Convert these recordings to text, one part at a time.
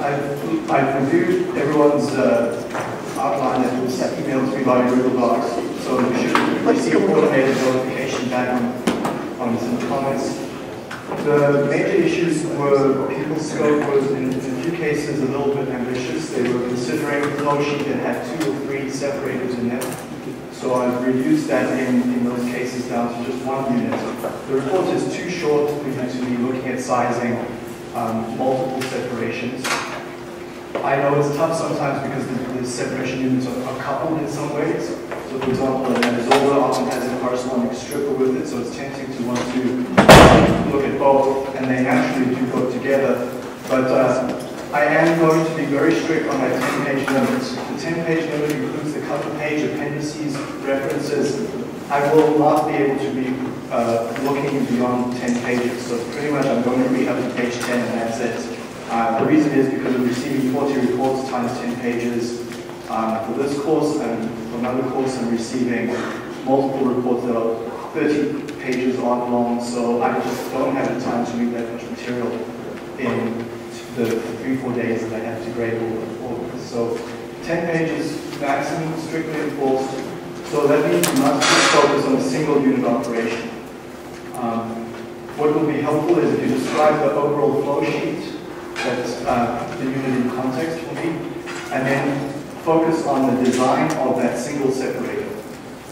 I've, I've reviewed everyone's uh, outline that was emailed to me by Google Docs, so you should receive automated notification back on, on some comments. The major issues were people's scope was in, in a few cases a little bit ambitious. They were considering a flow sheet that had two or three separators in it. So I've reduced that in, in those cases down to just one unit. The report is too short for you to be looking at sizing um, multiple separations. I know it's tough sometimes because the, the separation units are, are, coupled in some ways. So for example, an absorber often has a corresponding stripper with it, so it's tempting to want to look at both, and they actually do go together. But uh, I am going to be very strict on my 10-page limits. The 10-page limit includes the cover page, appendices, references. I will not be able to be uh, looking beyond 10 pages, so pretty much I'm going to be up to page 10 and that's it. Uh, the reason is because I'm receiving 40 reports times 10 pages. Uh, for this course and for another course, I'm receiving multiple reports that are 30 pages odd long, so I just don't have the time to read that much material in the three, four days that I have to grade all of this. So 10 pages maximum, strictly enforced. So that means you must focus on a single unit operation. Um, what will be helpful is if you describe the overall flow sheet that uh, the unit in context will be, and then focus on the design of that single separator.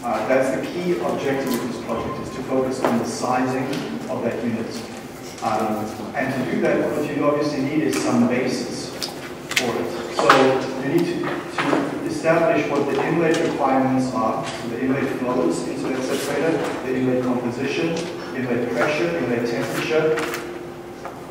Uh, that's the key objective of this project, is to focus on the sizing of that unit. Um, and to do that, what you obviously need is some basis for it. So you need to, to establish what the inlet requirements are, so the inlet flows into that separator, the inlet composition, inlet pressure, inlet temperature,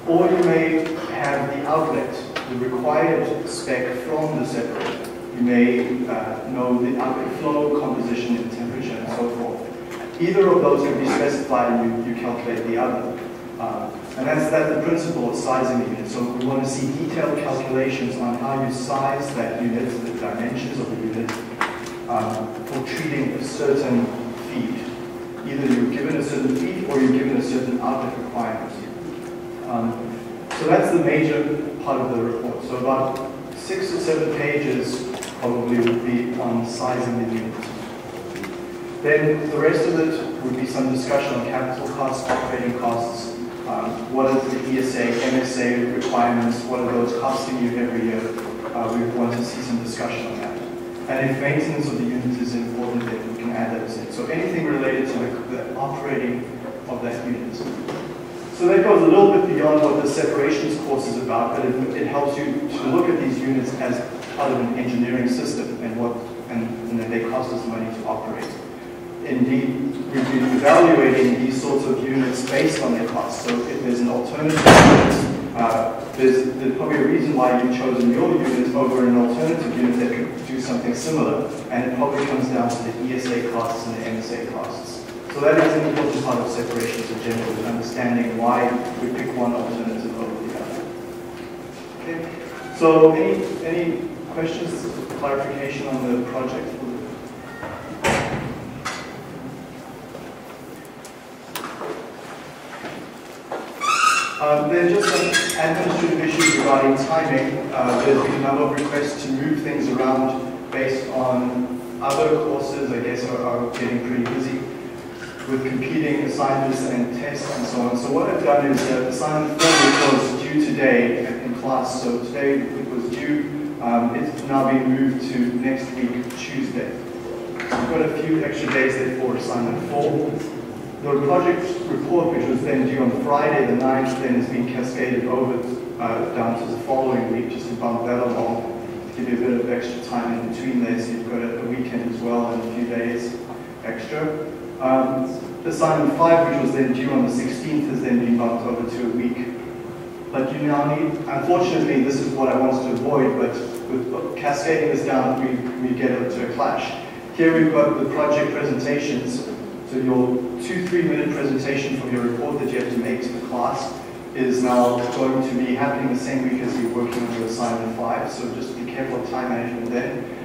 or you may have the outlet, the required spec from the separator. You may uh, know the outlet flow, composition, and temperature, and so forth. Either of those can be specified and you, you calculate the other. Uh, and that's, that's the principle of sizing the unit. So we want to see detailed calculations on how you size that unit, the dimensions of the unit, um, for treating a certain feed. Either you're given a certain feed or you're given a certain outlet requirement. Um, so that's the major part of the report. So about six or seven pages probably would be on sizing the unit. Then the rest of it would be some discussion on capital costs, operating costs, um, what are the ESA, MSA requirements, what are those costing you every year. Uh, we want to see some discussion on that. And if maintenance of the unit is important, then we can add those in. So anything related to the, the operating of that unit. So that goes a little bit beyond what the separations course is about, but it, it helps you to look at these units as part of an engineering system and what and, and that they cost us money to operate. Indeed, we've been evaluating these sorts of units based on their cost. So if there's an alternative unit, uh, there's, there's probably a reason why you've chosen your unit over an alternative unit that could do something similar, and it probably comes down to the ESA costs and the MSA costs. So that is an important part of separations in general, understanding why we pick one alternative over the other. Okay. So any any questions, clarification on the project? Um, there are just some administrative issues regarding timing. Uh, there's been a number of requests to move things around based on other courses, I guess, are, are getting pretty busy with competing assignments and tests and so on. So what I've done is uh, assignment four, which was due today in class, so today it was due, um, it's now being moved to next week, Tuesday. So we've got a few extra days there for assignment four. The project report, which was then due on Friday the 9th, then has been cascaded over uh, down to the following week, just to bump that along, to give you a bit of extra time in between there, so you've got a, a weekend as well and a few days extra. Um, assignment 5, which was then due on the 16th, has then been bumped over to a week. But you now need, unfortunately, this is what I wanted to avoid, but with cascading this down, we, we get into a clash. Here we've got the project presentations. So your two, three minute presentation from your report that you have to make to the class is now going to be happening the same week as you're working on your assignment 5. So just be careful of time management then.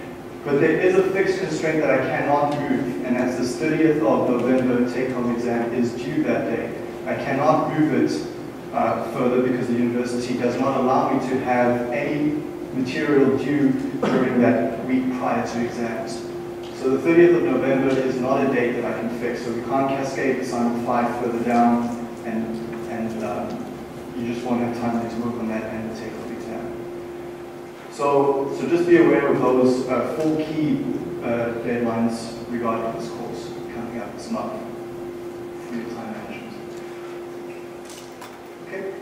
But there is a fixed constraint that I cannot move, and as the 30th of November take-home exam is due that day. I cannot move it uh, further because the university does not allow me to have any material due during that week prior to exams. So the 30th of November is not a date that I can fix, so we can't cascade assignment 5 further down and, and um, you just won't have time to work on that and take the. So, so just be aware of those uh, four key uh, deadlines regarding this course coming up this month for your time management. Okay.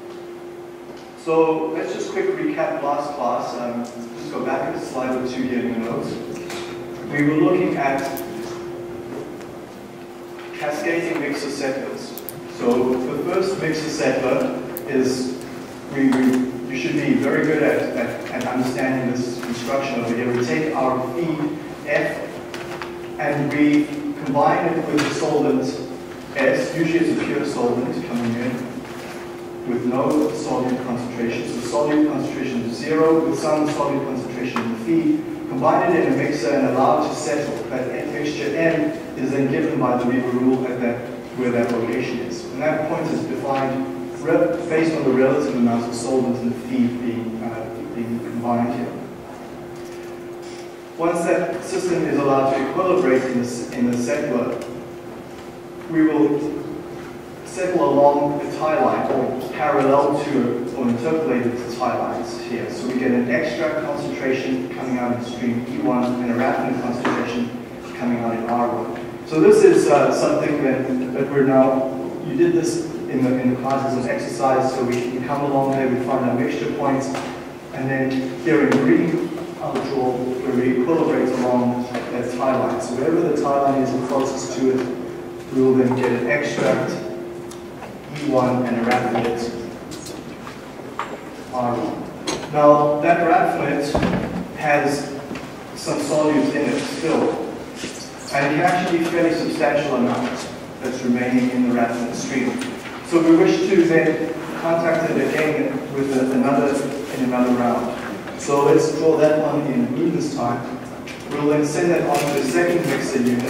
So let's just quick recap last class. Um, just go back to slide number two here in the notes. We were looking at cascading mixer settlers. So the first mixer settler is, we, we, you should be very good at, at, at understanding this construction over here. We take our feed F and we combine it with the solvent S, usually it's a pure solvent coming in with no solute concentration. So solute concentration is zero with some solute concentration in the feed. Combine it in a mixer and allow it to settle. That mixture M is then given by the lever rule at that where that location is. And that point is defined based on the relative amounts of solvent and feed being, uh, being combined here. Once that system is allowed to equilibrate in the, in the settler, we will settle along the tie line or parallel to or interpolated to tie lines here. So we get an extract concentration coming out in stream E1 and a raffinate concentration coming out in R1. So this is uh, something that, that we're now, you did this in the, in the classes as exercise, so we, we come along there, we find our mixture points, and then here in green, I'll draw where we equilibrate along that tie line. So wherever the tie line is closest to it, we will then get an extract E1 and a raffinate R1. Now, that raffinate has some solutes in it still, and can actually a fairly substantial amount that's remaining in the raffinate stream. So we wish to then contact it again with another in another round. So let's draw that one in blue this time. We'll then send that on to the second mixer unit.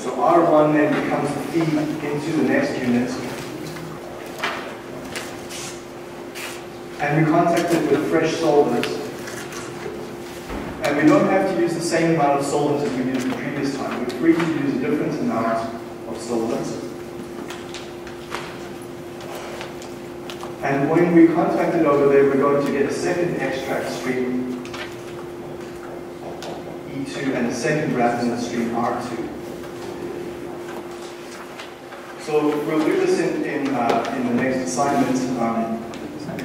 So R1 then becomes the feed into the next unit. And we contact it with fresh solvent. And we don't have to use the same amount of solvent as we did the previous time. We're free to use a different amount of solvent. And when we contact it over there, we're going to get a second extract stream, E2, and a second raffinate stream, R2. So we'll do this in, in, uh, in the next assignment. Um,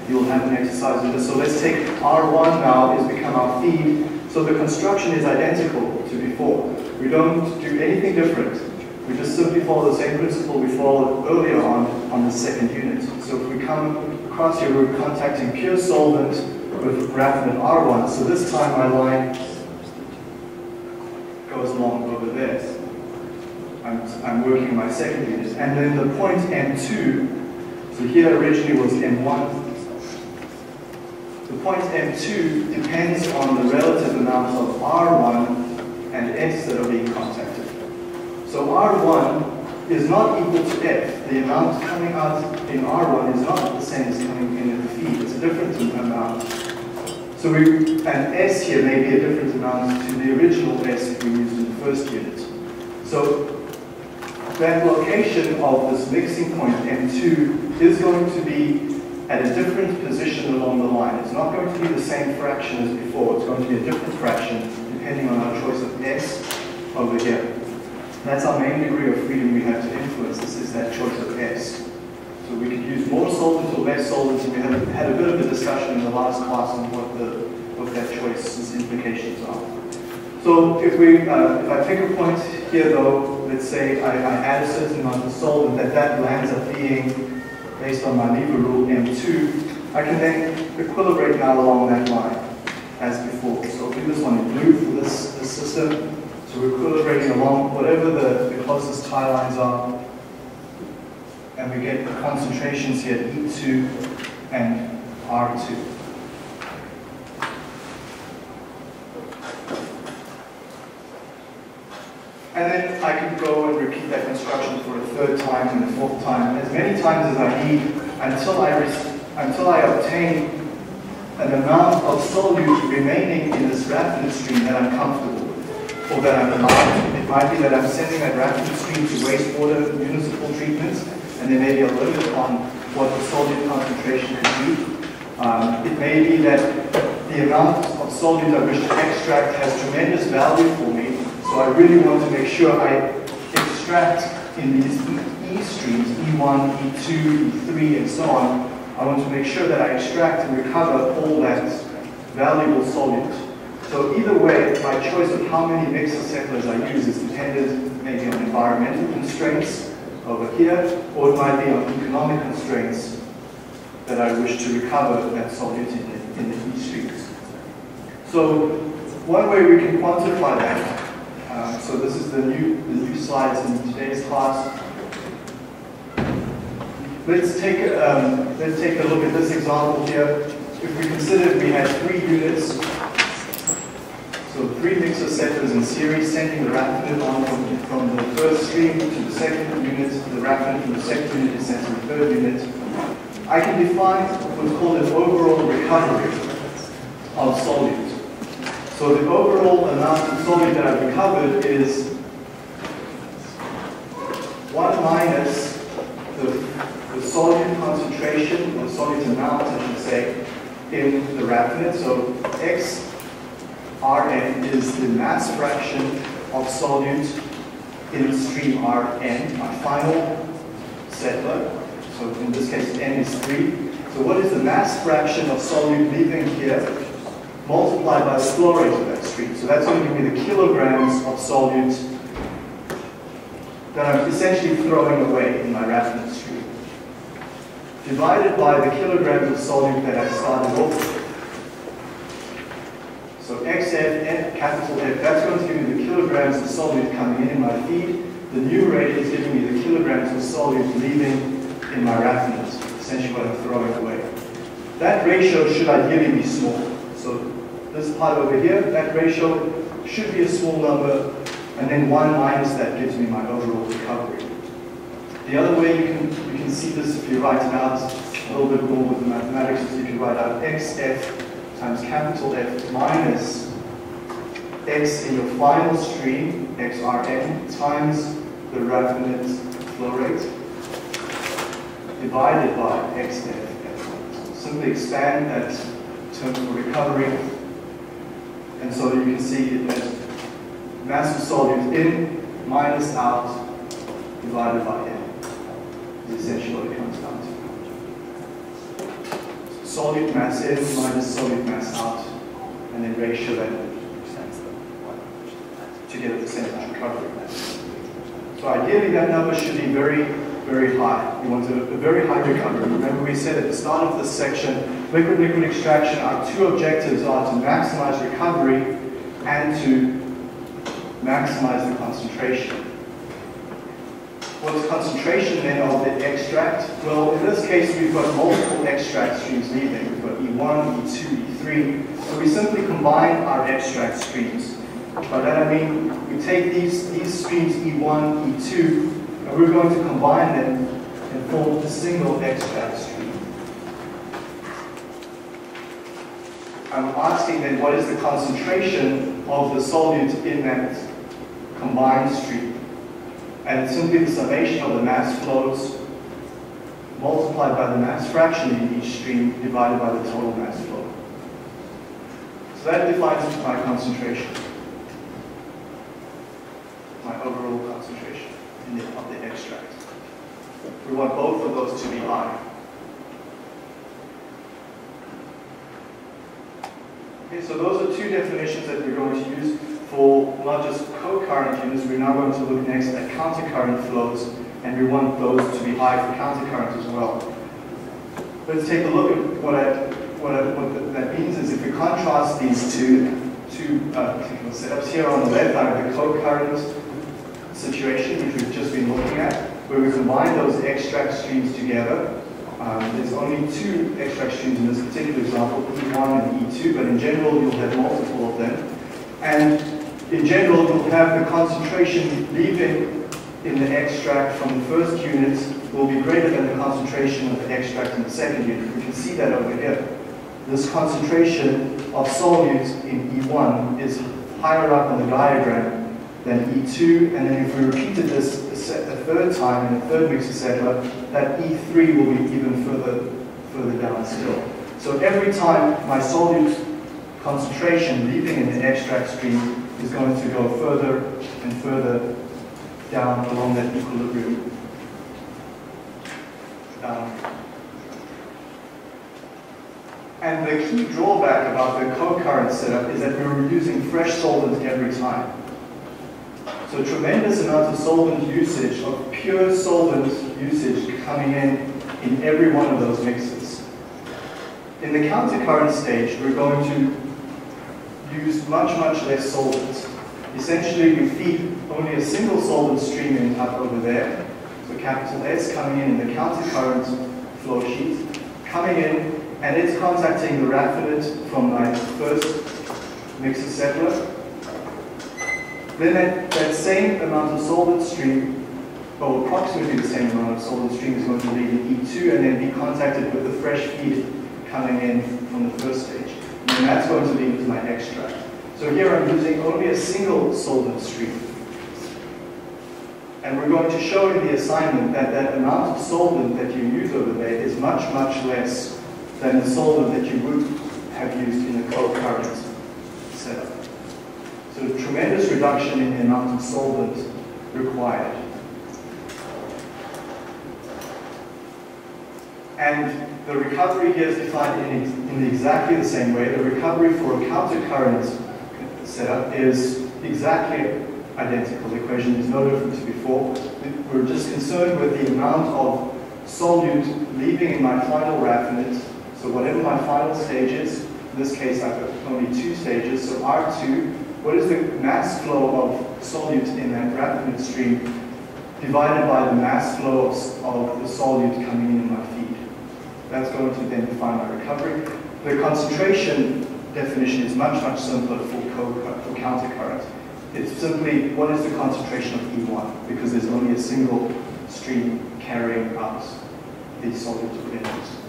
you'll have an exercise with this. So let's take R1 now is become our feed. So the construction is identical to before. We don't do anything different. We just simply follow the same principle we followed earlier on on the second unit. So if we come across here, we're contacting pure solvent with raffinate R1. So this time my line goes along over there. I'm, I'm working my second unit. And then the point M2, so here originally was M1. Point M2 depends on the relative amounts of R1 and S that are being contacted. So R1 is not equal to F. The amount coming out in R1 is not the same as coming in in the feed. It's a different amount. So we, and S here may be a different amount to the original S we used in the first unit. So that location of this mixing point, M2, is going to be at a different position along the line. It's not going to be the same fraction as before. It's going to be a different fraction depending on our choice of S over here. That's our main degree of freedom we have to influence. This is that choice of S. So we could use more solvent or less solvent, and we had a, had a bit of a discussion in the last class on what the what that choice's implications are. So if we, uh, if I pick a point here though, let's say I, I add a certain amount of solvent, that that lands up being, based on my lever rule, M2, I can then equilibrate now along that line as before. So I'll do this one in blue for this, this system. So we're equilibrating along whatever the, the closest tie lines are. And we get the concentrations here, E2 and R2. And then I can go and repeat that construction for a third time and a fourth time, as many times as I need until I, until I obtain an amount of solute remaining in this raffinate stream that I'm comfortable with, or that I'm allowed. It might be that I'm sending that raffinate stream to wastewater municipal treatments and there may be a limit on what the solute concentration could be. Um, it may be that the amount of solute I wish to extract has tremendous value for me, so I really want to make sure I extract in these E streams, E1, E2, E3, and so on, I want to make sure that I extract and recover all that valuable solute. So either way, my choice of how many mixer settlers I use is dependent maybe on environmental constraints over here, or it might be on economic constraints that I wish to recover that solute in the, in the E streams. So one way we can quantify that, uh, so this is the new, the new slides in today's class, Let's take, um, let's take a look at this example here. If we consider we had three units, so three mixer settlers in series sending the raffinate on from, from the first stream to the second unit, the raffinate from the second unit is sent to the third unit. I can define what's called an overall recovery of solute. So the overall amount of solute that I've recovered is 1 minus the the solute concentration, or solute amount, I should say, in the raffinate. So X Rn is the mass fraction of solute in stream Rn, my final settler. So in this case, N is 3. So what is the mass fraction of solute leaving here multiplied by the flow rate of that stream? So that's going to give me the kilograms of solute that I'm essentially throwing away in my raffinate stream divided by the kilograms of solute that I started off with. So XF, F, capital F, that's going to give me the kilograms of solute coming in in my feed. The new numerator is giving me the kilograms of solute leaving in my raffinate, essentially what I'm throwing away. That ratio should ideally be small. So this part over here, that ratio should be a small number, and then 1 minus that gives me my overall recovery. The other way you can, you can see this if you write it out a little bit more with the mathematics is you can write out xf times capital F minus x in your final stream, xrn, times the raffinate flow rate divided by xf. Simply expand that term for recovery and so you can see that mass of solute in minus out divided by n is essentially what it comes down to. Solute mass in minus solute mass out, and then ratio that to get a percentage recovery. So ideally that number should be very, very high. You want a, a very high recovery. Remember we said at the start of this section, liquid-liquid extraction, our two objectives are to maximize recovery and to maximize the concentration. What's concentration then of the extract? Well, in this case, we've got multiple extract streams leaving. We've got E1, E2, E3. So we simply combine our extract streams. By that I mean, we take these, these streams E1, E2, and we're going to combine them and form a single extract stream. I'm asking then what is the concentration of the solute in that combined stream? and simply the summation of the mass flows multiplied by the mass fraction in each stream divided by the total mass flow. So that defines my concentration, my overall concentration the, of the extract. We want both of those to be high. Okay, so those are two definitions that we're going to use for not just co-current units, we're now going to look next at counter-current flows, and we want those to be high for counter-current as well. Let's take a look at what, I, what, I, what that means is if we contrast these two, two uh, setups here on the left, I have the co-current situation, which we've just been looking at, where we combine those extract streams together. Um, there's only two extract streams in this particular example, E1 and E2, but in general you'll have multiple of them. And in general, you'll have the concentration leaving in the extract from the first unit will be greater than the concentration of the extract in the second unit. We can see that over here. This concentration of solutes in E1 is higher up in the diagram than E2, and then if we repeated this a third time in the third mixer settler, that E3 will be even further, further down still. So every time my solute concentration leaving in the extract stream is going to go further and further down along that equilibrium. Um, and the key drawback about the co-current setup is that we're using fresh solvent every time. So tremendous amount of solvent usage, of pure solvent usage coming in in every one of those mixes. In the countercurrent stage, we're going to use much, much less solvent. Essentially, we feed only a single solvent stream in up over there. So capital S coming in in the countercurrent flow sheet, coming in, and it's contacting the raffinate from my first mixer settler. Then that, that same amount of solvent stream, or approximately the same amount of solvent stream is going to leave in E2 and then be contacted with the fresh feed coming in from the first stage. And that's going to lead to my extract. So here I'm using only a single solvent stream. And we're going to show in the assignment that that amount of solvent that you use over there is much, much less than the solvent that you would have used in a co-current setup. So tremendous reduction in the amount of solvent required. And the recovery here is defined in, in exactly the same way. The recovery for a countercurrent setup is exactly identical. The equation is no different to before. We're just concerned with the amount of solute leaving in my final raffinate. So whatever my final stage is, in this case I've got only two stages, so R2, what is the mass flow of solute in that raffinate stream divided by the mass flow of, of the solute coming in my feed. That's going to then define my recovery. The concentration definition is much, much simpler for, for countercurrent. It's simply what is the concentration of E1 because there's only a single stream carrying out the solute energies.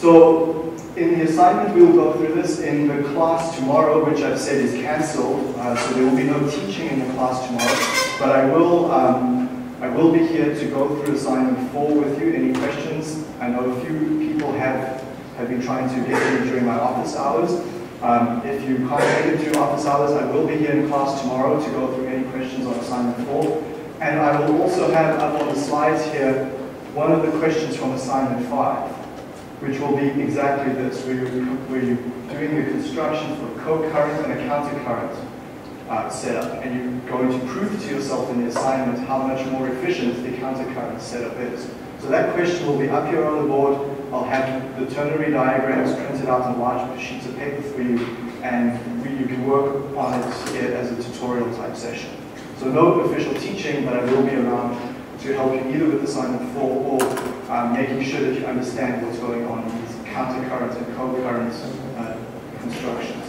So in the assignment we will go through this in the class tomorrow which I've said is cancelled uh, so there will be no teaching in the class tomorrow but I will um, I will be here to go through assignment 4 with you. Any questions? I know a few people have, have been trying to get in during my office hours. Um, if you can't make it to office hours, I will be here in class tomorrow to go through any questions on assignment 4. And I will also have up on the slides here one of the questions from assignment 5, which will be exactly this, where you're, where you're doing the construction for a co-current and a counter-current uh, setup, and you're going to prove to yourself in the assignment how much more efficient the counter-current setup is. So that question will be up here on the board. I'll have the ternary diagrams printed out on large sheets of paper for you, and we, you can work on it here as a tutorial type session. So no official teaching, but I will be around to help you either with assignment four or um, making sure that you understand what's going on in these counter-current and co-current uh, constructions.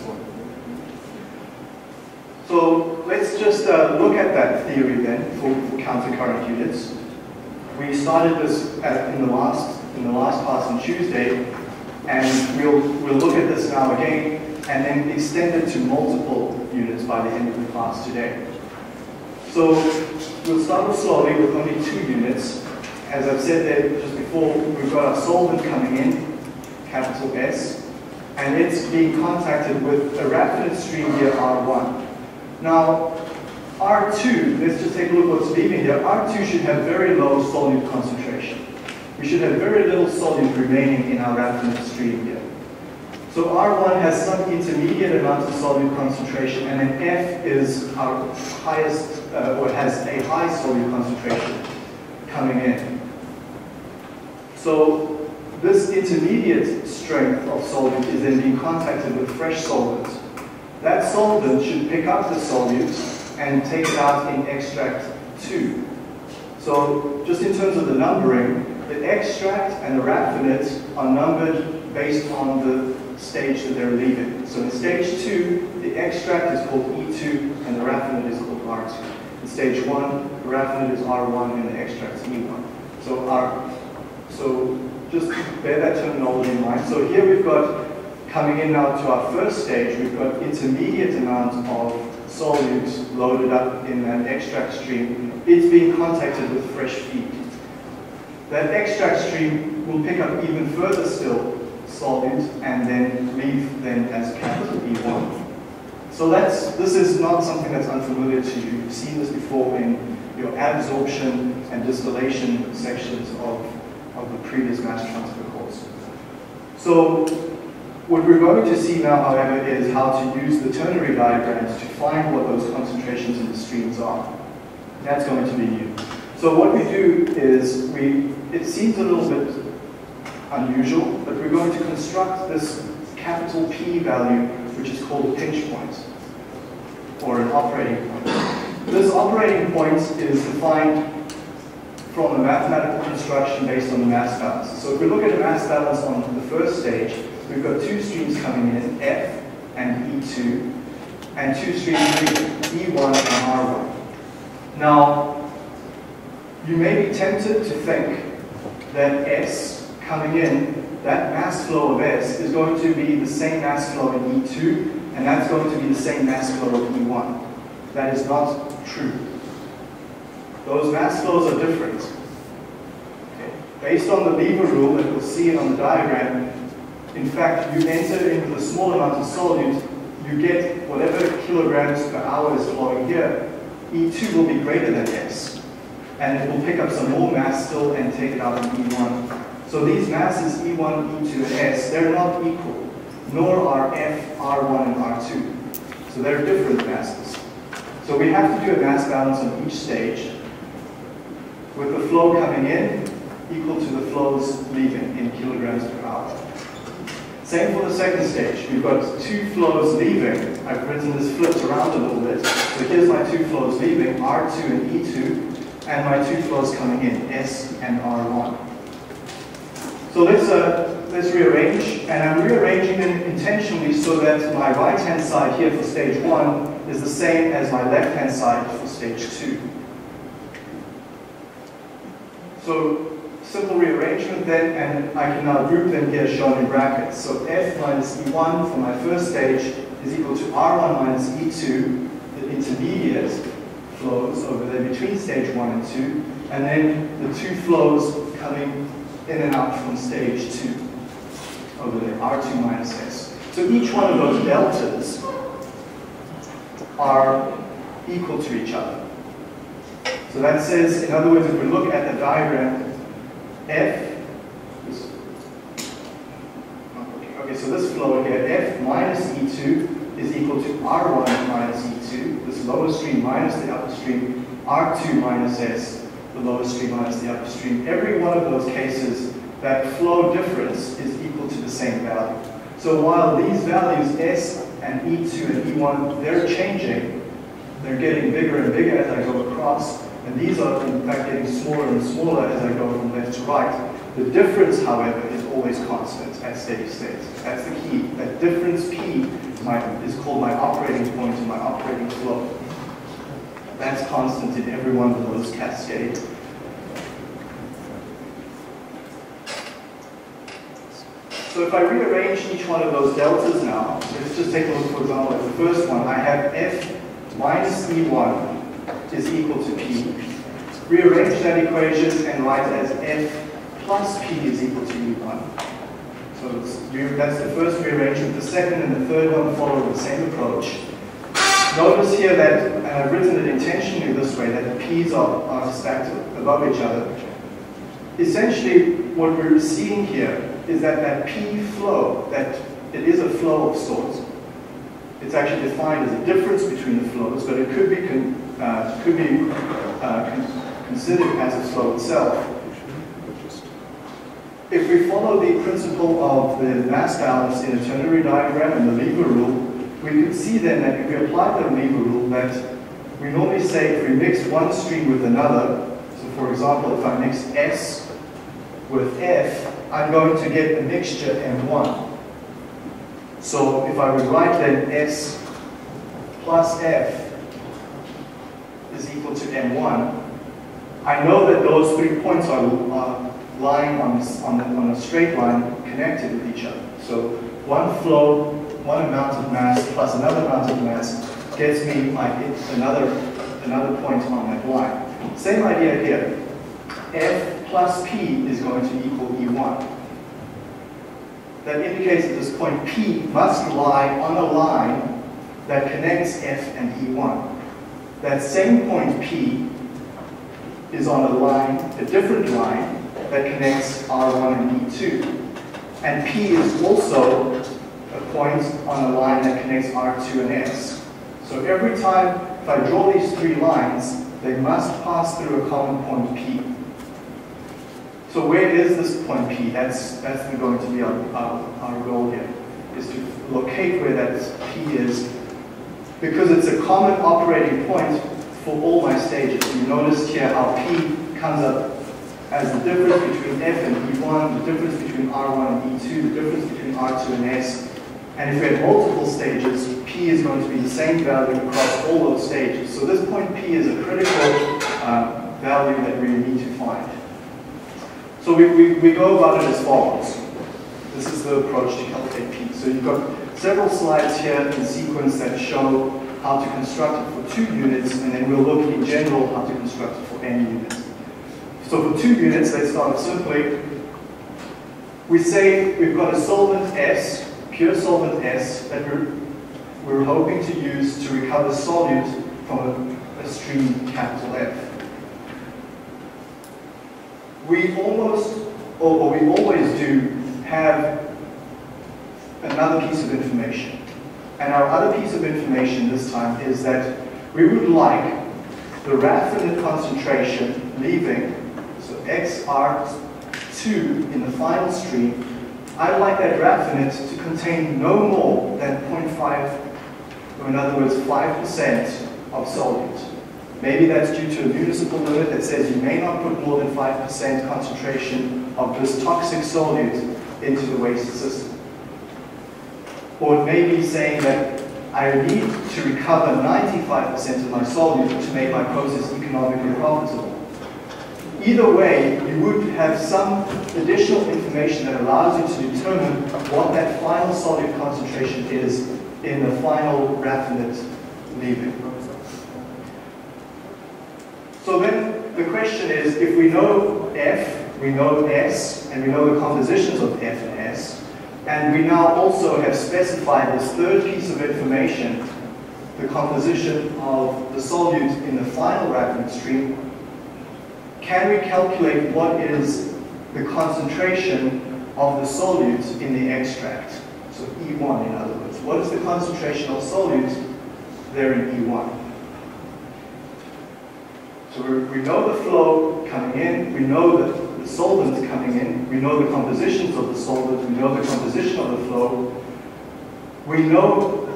So let's just uh, look at that theory then for, for counter-current units. We started this at, in the last in the last class on Tuesday, and we'll we'll look at this now again, and then extend it to multiple units by the end of the class today. So we'll start off slowly with only two units. As I've said there just before, we've got our solvent coming in, capital S, and it's being contacted with a raffinate stream here, R1. Now, R2, let's just take a look what's leaving here. R2 should have very low solute concentration. We should have very little solute remaining in our raffinate stream here. So R1 has some intermediate amount of solute concentration, and then F is our highest, uh, or has a high solute concentration coming in. So this intermediate strength of solute is then being contacted with fresh solvent. That solvent should pick up the solute and take it out in extract 2. So just in terms of the numbering, the extract and the raffinate are numbered based on the stage that they're leaving. So in stage 2, the extract is called E2 and the raffinate is called R2. In stage one, the raffinate is R1 and the extract is E1. So our, so just bear that terminology in mind. So here we've got, coming in now to our first stage, we've got intermediate amount of solutes loaded up in that extract stream. It's being contacted with fresh feed. That extract stream will pick up even further still solute and then leave then as capital E1. So that's, this is not something that's unfamiliar to you. You've seen this before in your adsorption and distillation sections of, of the previous mass transfer course. So what we're going to see now, however, is how to use the ternary diagrams to find what those concentrations in the streams are. That's going to be new. So what we do is we, it seems a little bit unusual, but we're going to construct this capital P value, which is called a pinch point, or an operating point. This operating point is defined from a mathematical construction based on the mass balance. So if we look at a mass balance on the first stage, we've got two streams coming in, F and E2, and two streams E1 and R1. Now, you may be tempted to think that S coming in, that mass flow of S is going to be the same mass flow in E2, and that's going to be the same mass flow of E1. That is not true. Those mass flows are different. Okay. Based on the lever rule that we'll see on the diagram, in fact, you enter into the small amount of solute, you get whatever kilograms per hour is flowing here, E2 will be greater than S. And it will pick up some more mass still and take it out in E1. So these masses, E1, E2, and S, they're not equal, nor are F, R1, and R2. So they're different masses. So we have to do a mass balance on each stage, with the flow coming in equal to the flows leaving in kilograms per hour. Same for the second stage. We've got two flows leaving. I've written this flipped around a little bit. So here's my two flows leaving, R2 and E2, and my two flows coming in, S and R1. So let's, uh, let's rearrange, and I'm rearranging them intentionally so that my right-hand side here for stage one is the same as my left-hand side for stage two. So simple rearrangement then, and I can now group them here shown in brackets. So F minus E1 for my first stage is equal to R1 minus E2, the intermediate flows over there between stage 1 and 2, and then the two flows coming in and out from stage 2 over there, R2 minus S. So each one of those deltas are equal to each other. So that says, in other words, if we look at the diagram, F, okay, so this flow here, F minus E2 is equal to R1 minus E2, this lower stream minus the upper stream, R2 minus S, the lower stream minus the upper stream. Every one of those cases, that flow difference is equal to the same value. So while these values, S and E2 and E1, they're changing, they're getting bigger and bigger as I go across, and these are, in fact, getting smaller and smaller as I go from left to right. The difference, however, is always constant at steady state. That's the key. That difference P is, my, is called my operating point and my operating flow. That's constant in every one of those cascades. So if I rearrange each one of those deltas now, let's just take a look, for example, at the first one. I have F minus E1 is equal to P. Rearrange that equation and write as F plus P is equal to E1. So that's the first rearrangement. The second and the third one follow the same approach. Notice here that, and I've written it intentionally this way, that the P's are, are stacked above each other. Essentially, what we're seeing here is that that P flow, that it is a flow of sorts. It's actually defined as a difference between the flows, but it could be uh, could be uh, considered as a flow itself. If we follow the principle of the mass balance in a ternary diagram and the lever rule, we can see then that if we apply the lever rule that we normally say if we mix one stream with another, so for example, if I mix S with F, I'm going to get a mixture M1. So if I would write then S plus F is equal to M1, I know that those three points are, are lying on, on, on a straight line connected with each other. So one flow, one amount of mass plus another amount of mass gets me my, another, another point on that line. Same idea here. F plus P is going to equal E1. That indicates that this point P must lie on a line that connects F and E1. That same point P is on a line, a different line, that connects R1 and E2. And P is also a point on a line that connects R2 and S. So every time, if I draw these three lines, they must pass through a common point P. So where is this point P? That's, that's going to be our, uh, our, our goal here, is to locate where that P is, because it's a common operating point for all my stages. You notice here how P comes up as the difference between F and E1, the difference between R1 and E2, the difference between R2 and S. And if we have multiple stages, P is going to be the same value across all those stages. So this point P is a critical uh, value that we need to find. So we, we, we go about it as follows. This is the approach to calculate P. So you've got several slides here in sequence that show how to construct it for two units, and then we'll look in general how to construct it for n units. So for two units, let's start simply. We say we've got a solvent S, pure solvent S, that we're, we're hoping to use to recover solute from a, a stream capital F we almost, or, we always do, have another piece of information. And our other piece of information this time is that we would like the raffinate concentration leaving, so XR2 in the final stream, I'd like that raffinate to contain no more than 0.5, or in other words, 5% of solute. Maybe that's due to a municipal limit that says you may not put more than 5% concentration of this toxic solute into the waste system. Or it may be saying that I need to recover 95% of my solute to make my process economically profitable. Either way, you would have some additional information that allows you to determine what that final solute concentration is in the final raffinate leaving. Process. So then the question is, if we know F, we know S, and we know the compositions of F and S, and we now also have specified this third piece of information, the composition of the solute in the final raffinate stream, can we calculate what is the concentration of the solute in the extract? So E1 in other words. What is the concentration of solute there in E1? So we know the flow coming in, we know the, the solvents coming in, we know the compositions of the solvent, we know the composition of the flow. We know,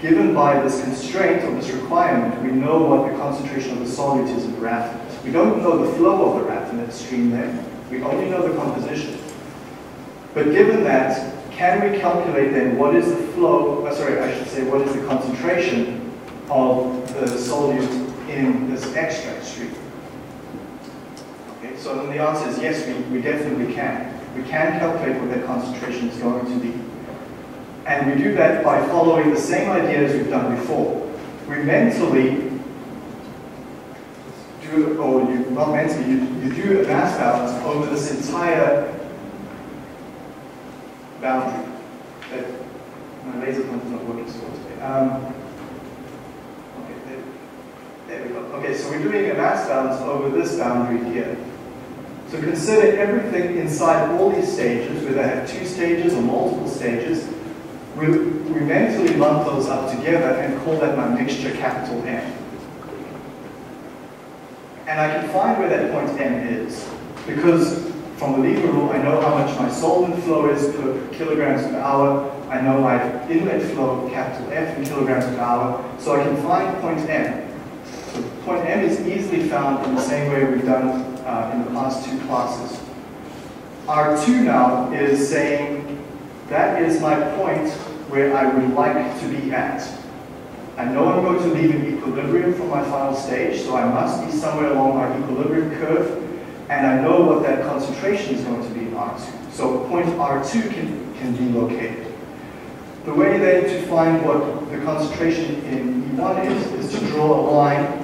given by this constraint or this requirement, we know what the concentration of the solute is in the raffinate. We don't know the flow of the raffinate stream there. We only know the composition. But given that, can we calculate then what is the flow, uh, sorry, I should say, what is the concentration of the solute in this extract stream? Okay, so then the answer is yes, we, we definitely can. We can calculate what that concentration is going to be. And we do that by following the same idea as we've done before. We mentally do, or you, not mentally, you, you do a mass balance over this entire boundary. My laser pointer is not working so. Um, there we go. Okay, so we're doing a mass balance over this boundary here. So consider everything inside all these stages, whether they have two stages or multiple stages. We, we mentally lump those up together and call that my mixture capital M. And I can find where that point M is, because from the Lever rule, I know how much my solvent flow is per kilograms per hour. I know my inlet flow, capital F in kilograms per hour, so I can find point M point M is easily found in the same way we've done uh, in the past two classes. R2 now is saying that is my point where I would like to be at. I know I'm going to leave in equilibrium for my final stage, so I must be somewhere along my equilibrium curve, and I know what that concentration is going to be in R2. So point R2 can, can be located. The way then to find what the concentration in E1 is, is to draw a line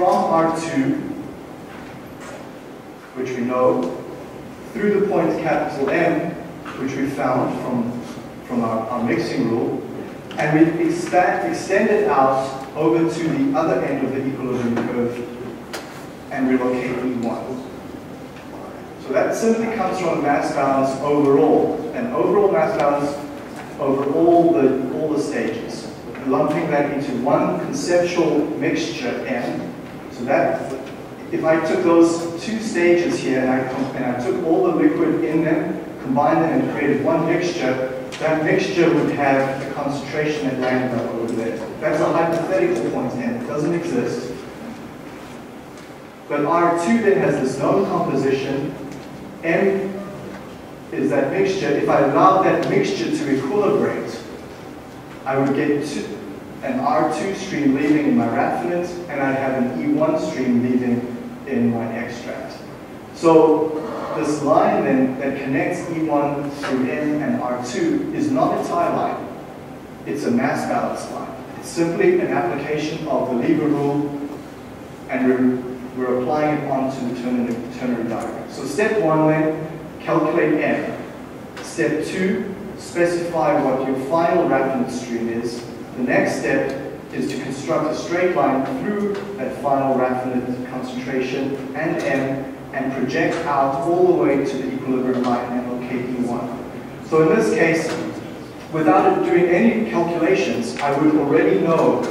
from R2, which we know, through the point capital M, which we found from, from our, our mixing rule, and we expand, extend it out over to the other end of the equilibrium curve and relocate E1. So that simply comes from mass balance overall, and overall mass balance over all the, all the stages, lumping that into one conceptual mixture M. So that, if I took those two stages here and I, and I took all the liquid in them, combined them and created one mixture, that mixture would have a concentration at lambda over there. That's a hypothetical point n. It doesn't exist. But R2 then has this known composition. M is that mixture. If I allow that mixture to equilibrate, I would get two, an R2 stream leaving in my raffinate, and I'd have an E1 stream leaving in my extract. So this line then that connects E1 through M and R2 is not a tie line. It's a mass balance line. It's simply an application of the lever rule and we're, we're applying it onto the ternary, ternary diagram. So step one then, calculate M. Step two, specify what your final raffinate stream is. The next step is to construct a straight line through that final raffinate concentration and M and project out all the way to the equilibrium line and locate E1. So in this case, without doing any calculations, I would already know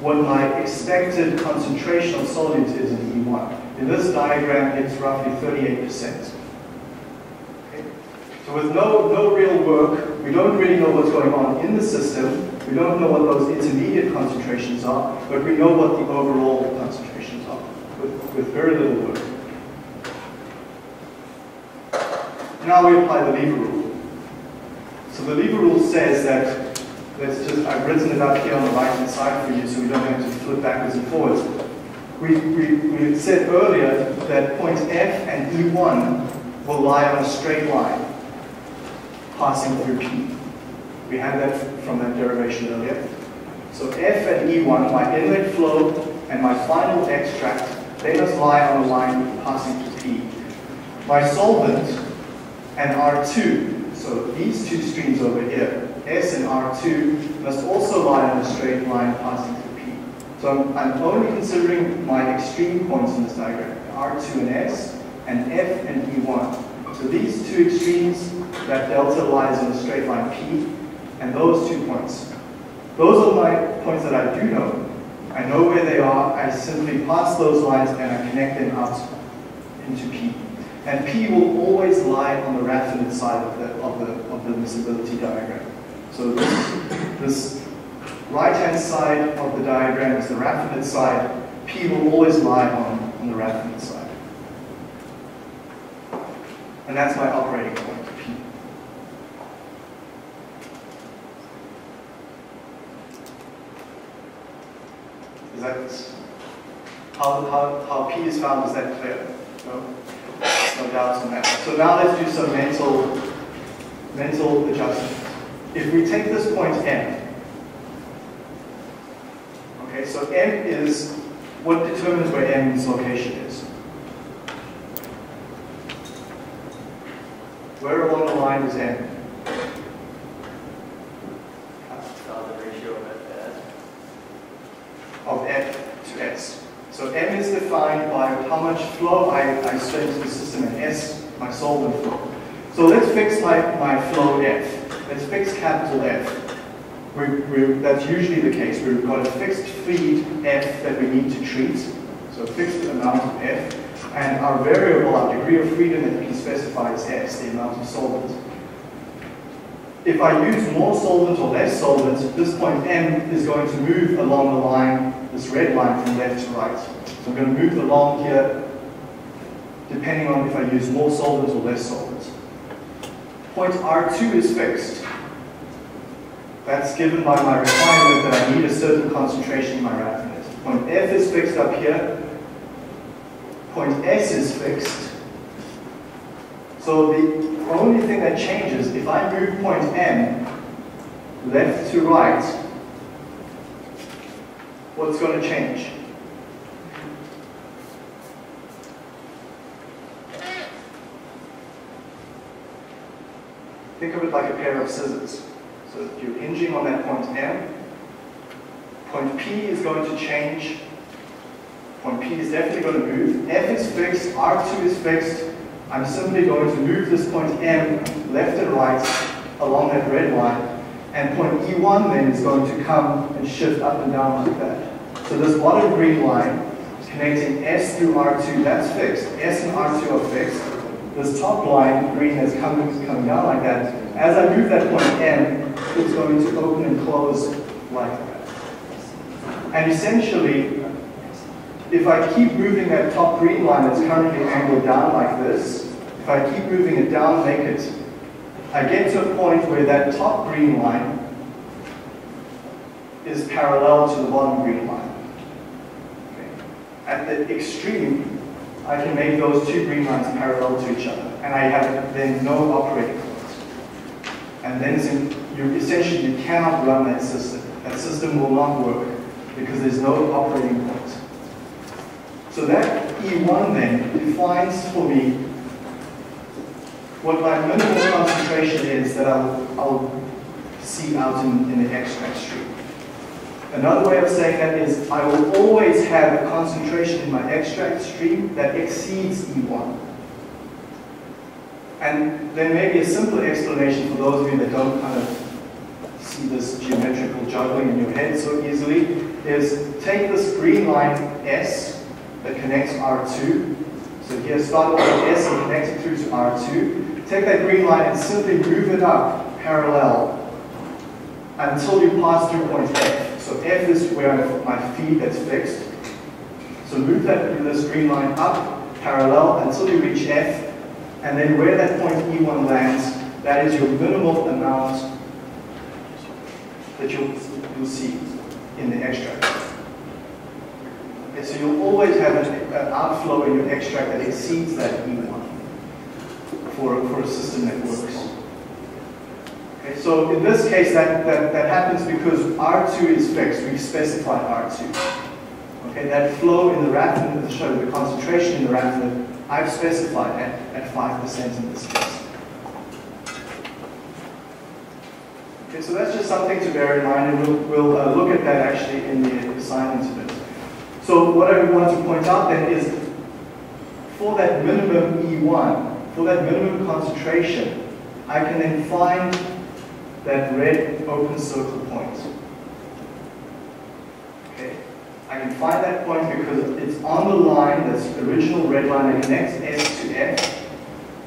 what my expected concentration of solutes is in E1. In this diagram, it's roughly 38%. So with no, no real work, we don't really know what's going on in the system. We don't know what those intermediate concentrations are, but we know what the overall concentrations are with, with very little work. Now we apply the lever rule. So the lever rule says that, let's just, I've written it up here on the right hand side for you so we don't have to flip backwards and forwards. We, we, we said earlier that point F and E1 will lie on a straight line passing through P. We had that from that derivation earlier. So F and E1, my inlet flow and my final extract, they must lie on a line passing through P. My solvent and R2. So these two streams over here, S and R2, must also lie on a straight line passing through P. So I'm, I'm only considering my extreme points in this diagram, R2 and S, and F and E1. So these two extremes, that delta lies on a straight line P, and those two points. Those are my points that I do know. I know where they are, I simply pass those lines and I connect them out into P. And P will always lie on the raffinate side of the, of the, of the miscibility diagram. So this, this right-hand side of the diagram is the raffinate side. P will always lie on, on the raffinate side. And that's my operating point, P. Is that, how, how, how P is found, is that clear? No? no doubts on that. So now let's do some mental, mental adjustments. If we take this point M, okay, so M is what determines where M's location is. Where along the line is M? the ratio of F to S. Of F S. So M is defined by how much flow I, I send to the system and S, my solvent flow. So let's fix my, my flow F. Let's fix capital F. we we that's usually the case. We've got a fixed feed F that we need to treat. So fixed amount of F. And our variable, our degree of freedom that we can specify is S, the amount of solvent. If I use more solvent or less solvent, this point M is going to move along the line this red line from left to right. So I'm going to move along here depending on if I use more solvent or less solvent. Point R2 is fixed. That's given by my requirement that I need a certain concentration in my raffinate. Point F is fixed up here. Point S is fixed. So the only thing that changes, if I move point M left to right, what's going to change? Think of it like a pair of scissors. So you're hinging on that point M. Point P is going to change. Point P is definitely going to move. F is fixed, R2 is fixed. I'm simply going to move this point M left and right along that red line. And point E1 then is going to come and shift up and down like that. So this bottom green line connecting S through R2, that's fixed. S and R2 are fixed. This top line, green, is coming, coming down like that. As I move that point M, it's going to open and close like that. And essentially, if I keep moving that top green line that's currently angled down like this, if I keep moving it down, make it, I get to a point where that top green line is parallel to the bottom green line. At the extreme, I can make those two green lines parallel to each other, and I have then no operating point. And then you essentially you cannot run that system. That system will not work because there's no operating point. So that E1 then defines for me what my minimal concentration is that I'll, I'll see out in, in the extract stream. Another way of saying that is I will always have a concentration in my extract stream that exceeds E1. And there may be a simple explanation for those of you that don't kind of see this geometrical juggling in your head so easily, is take this green line S that connects R2. So here start off with S and connect it through to R2. Take that green line and simply move it up parallel until you pass through point F. So F is where my feed that's fixed. So move that this green line up parallel until you reach F, and then where that point E1 lands, that is your minimal amount that you'll, you'll see in the extract. Okay, so you'll always have an, an outflow in your extract that exceeds that E1 for, for a system that works. Okay, so in this case, that, that, that happens because R2 is fixed. We specify R2. Okay, that flow in the raffinate, sorry, the concentration in the raffinate, I've specified at, at 5% in this case. Okay, so that's just something to bear in mind, and we'll, we'll uh, look at that actually in the assignment of it. So what I want to point out then is, for that minimum E1, for that minimum concentration, I can then find that red open circle point. Okay, I can find that point because it's on the line, that's the original red line that connects S to F.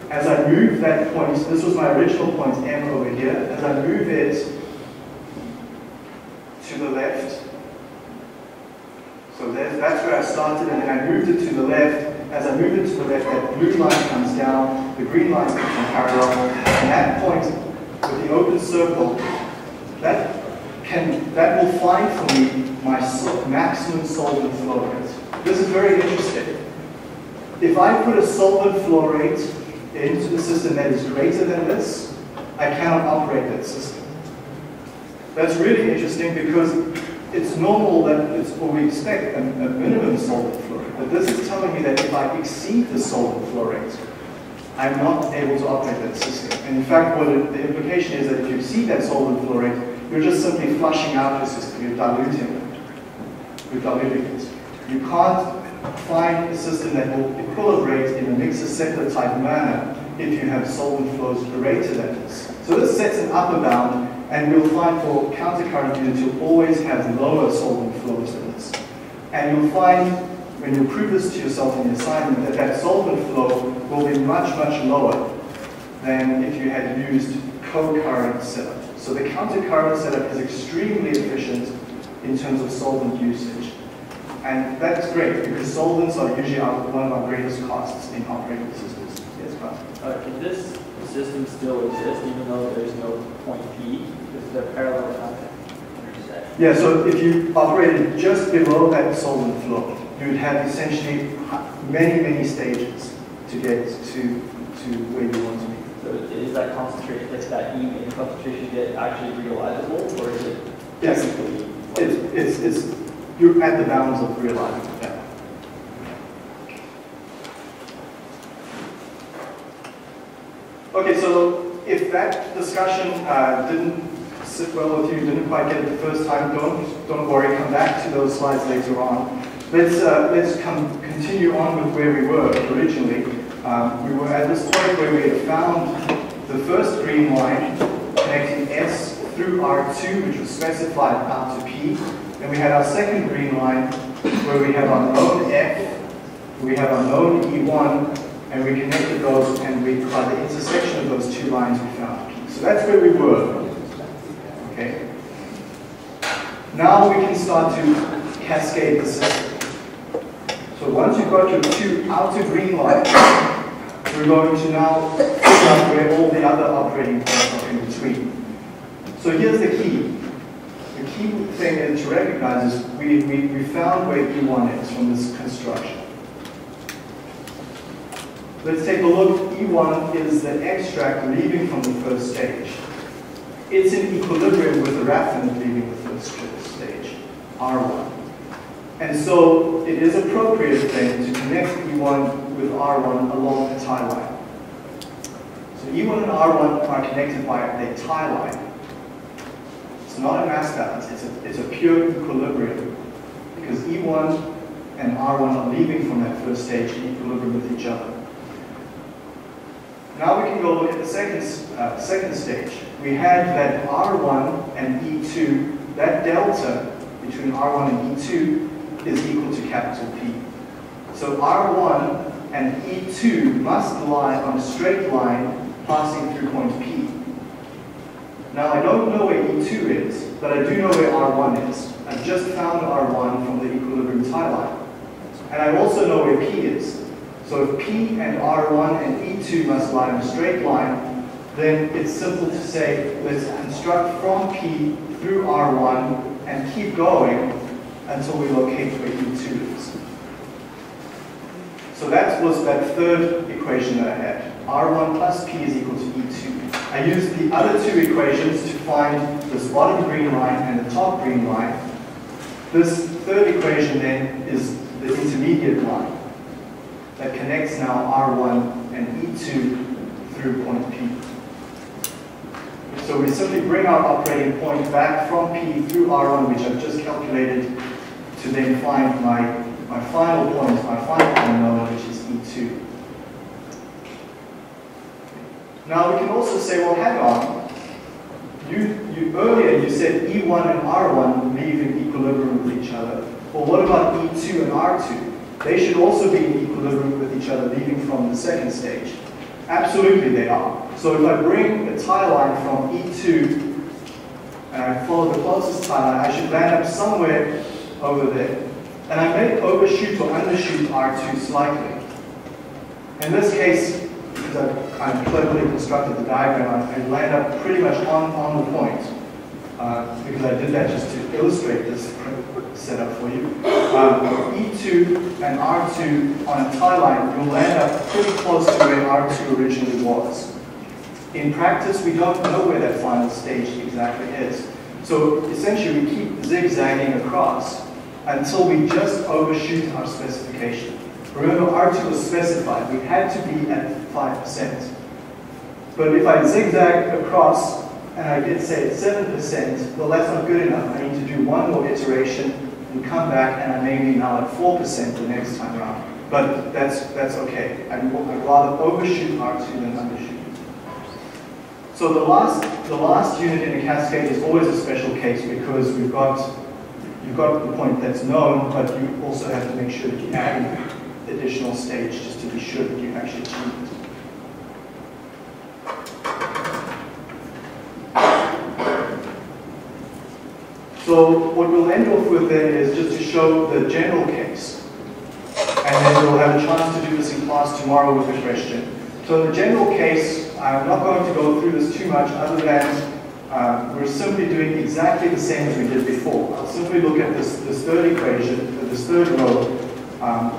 As I move that point, this was my original point M over here, as I move it to the left, so that's where I started, and then I moved it to the left. As I move it to the left, that blue line comes down, the green line comes parallel, and that point with the open circle, that can that will find for me my maximum solvent flow rate. This is very interesting. If I put a solvent flow rate into the system that is greater than this, I cannot operate that system. That's really interesting because it's normal that it's, or we expect a, a minimum solvent flow rate, but this is telling me that if I exceed the solvent flow rate, I'm not able to operate that system. And in fact, what it, the implication is that if you exceed that solvent flow rate, you're just simply flushing out the system, you're diluting it. You're diluting it. You can't find a system that will equilibrate in a mixer-settler type manner if you have solvent flows greater than this. So this sets an upper bound, and you'll find for countercurrent units you'll always have lower solvent flows than this. And you'll find when you prove this to yourself in the assignment that that solvent flow will be much, much lower than if you had used co-current setup. So the counter-current setup is extremely efficient in terms of solvent usage. And that's great because solvents are usually one of our greatest costs in operating systems. Yes, Carl? Uh, can this system still exist even though there's no point P? Parallel contact intersect. Yeah, so if you operated just below that solvent flow, you would have essentially many, many stages to get to, to where you want to be. So is that concentration, like that E in concentration get actually realizable, or is it Yes. technically? It's, it's, it's, you're at the bounds of realizing that. Okay, so if that discussion uh, didn't sit well with you, didn't quite get it the first time, don't, don't worry, come back to those slides later on. Let's, uh, let's come, continue on with where we were originally. Um, we were at this point where we had found the first green line connecting S through R2, which was specified out to P. And we had our second green line where we have our known F, we have our known E1, and we connected those, and we, by the intersection of those two lines, we found P. So that's where we were. Okay? Now we can start to cascade the system. So once you've got your two outer green lines, we're going to now figure out where all the other operating points are in between. So here's the key. The key thing is to recognize is we, we, we found where E1 is from this construction. Let's take a look. E1 is the extract leaving from the first stage. It's in equilibrium with the raffinate leaving the first stage, R1. And so it is appropriate then to connect E1 with R1 along a tie line. So E1 and R1 are connected by a tie line. It's not a mass balance, it's a, it's a pure equilibrium because E1 and R1 are leaving from that first stage in equilibrium with each other. Now we can go look at the second, uh, second stage. We had that R1 and E2, that delta between R1 and E2 is equal to capital P. So R1 and E2 must lie on a straight line passing through point P. Now I don't know where E2 is, but I do know where R1 is. I've just found R1 from the equilibrium tie line. And I also know where P is. So if P and R1 and E2 must lie in a straight line, then it's simple to say, let's construct from P through R1 and keep going until we locate where E2 is. So that was that third equation that I had. R1 plus P is equal to E2. I used the other two equations to find this bottom green line and the top green line. This third equation then is the intermediate line that connects now R1 and E2 through point P. So we simply bring our operating point back from P through R1, which I've just calculated, to then find my, my final point, my final unknown, which is E2. Now we can also say, well, hang on. You, you, earlier you said E1 and R1 leave in equilibrium with each other. Well, what about E2 and R2? They should also be in with each other, leaving from the second stage. Absolutely they are. So if I bring a tie line from E2 and I follow the closest tie line, I should land up somewhere over there. And I may overshoot or undershoot R2 slightly. In this case, because I've kind of cleverly constructed the diagram, I, I land up pretty much on, on the point. Uh, because I did that just to illustrate this setup for you. Um, E2 and R2 on a tie line, you'll end up pretty close to where R2 originally was. In practice, we don't know where that final stage exactly is. So essentially, we keep zigzagging across until we just overshoot our specification. Remember, R2 was specified. We had to be at 5%. But if I zigzag across and I get, say, 7%, well, that's not good enough. I need to do one more iteration and come back, and I may be now at 4% the next time around. But that's, that's okay. I'd, I'd rather overshoot R2 than undershoot. So the last, the last unit in a cascade is always a special case because we've got, you've got the point that's known, but you also have to make sure that you add an additional stage just to be sure that you actually achieve So what we'll end off with then is just to show the general case. And then we'll have a chance to do this in class tomorrow with a question. So in the general case, I'm not going to go through this too much other than um, we're simply doing exactly the same as we did before. I'll simply look at this, this third equation, uh, this third row. Um,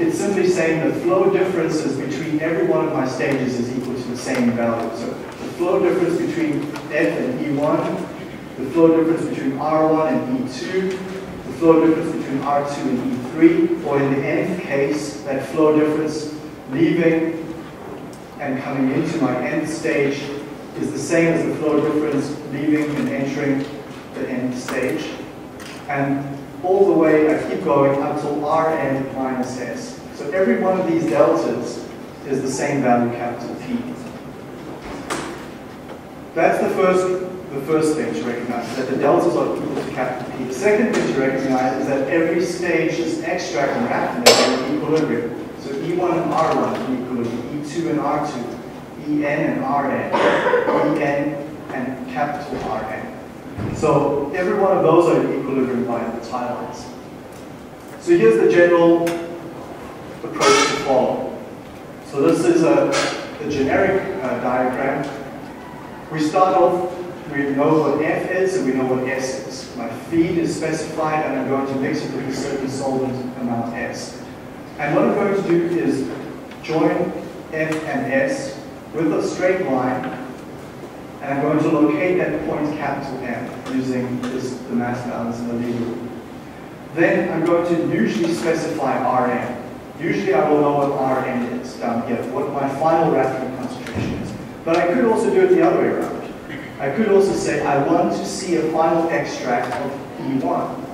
it's simply saying the flow differences between every one of my stages is equal to the same value. So the flow difference between F and E1, the flow difference between R1 and E2, the flow difference between R2 and E3, or in the nth case, that flow difference leaving and coming into my nth stage is the same as the flow difference leaving and entering the nth stage. And all the way, I keep going until Rn minus S. So every one of these deltas is the same value, capital P. That's the first, the first thing to recognize, is that the deltas are equal to capital P. The second thing to recognize is that every stage's extract and raffinate are equilibrium. So E1 and R1 are in equilibrium, E2 and R2, En and Rn, En and capital Rn. So every one of those are in equilibrium by the tie lines. So here's the general approach to follow. So this is a, a generic uh, diagram. We start off, we know what F is and we know what S is. My feed is specified and I'm going to mix it with a certain solvent amount S. And what I'm going to do is join F and S with a straight line and I'm going to locate that point capital M using this, the mass balance and the rule. Then I'm going to usually specify Rn. Usually I will know what Rn is down here, what my final raffinate concentration is. But I could also do it the other way around. I could also say I want to see a final extract of E1.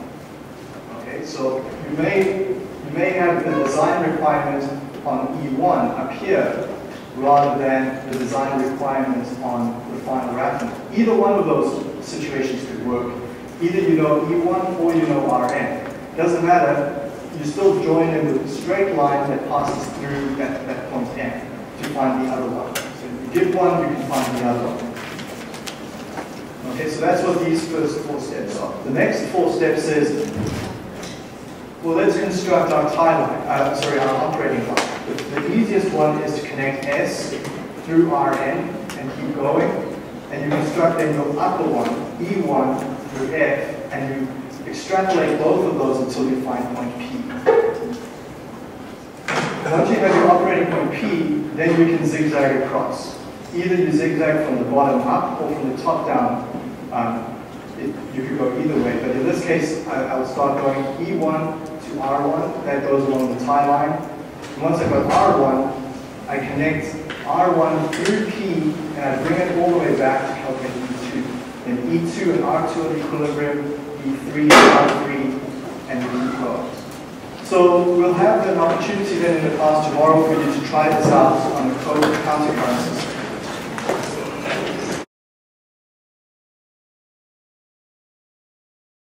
Okay, so you may, you may have the design requirement on E1 up here rather than the design requirements on the final raffinate. Either one of those situations could work. Either you know E1 or you know Rn. Doesn't matter, you still join in with a straight line that passes through that, that point N to find the other one. So if you give one, you can find the other one. Okay, so that's what these first four steps are. The next four steps is, well, let's construct our tie line, uh, sorry, our operating line. The, the easiest one is to connect S through Rn and keep going. And you construct then your upper one, E1 through F, and you extrapolate both of those until you find point P. Once you have your operating point P, then you can zigzag across. Either you zigzag from the bottom up or from the top down. Um, it, you could go either way, but in this case, I, will start going E1 to R1. That goes along the tie line. Once I've got R1, I connect R1 through P, and I bring it all the way back to calculate E2. Then E2 and R2 are equilibrium, E3 and R3, and E close. So we'll have an opportunity then in the class tomorrow for you to try this out on the code system.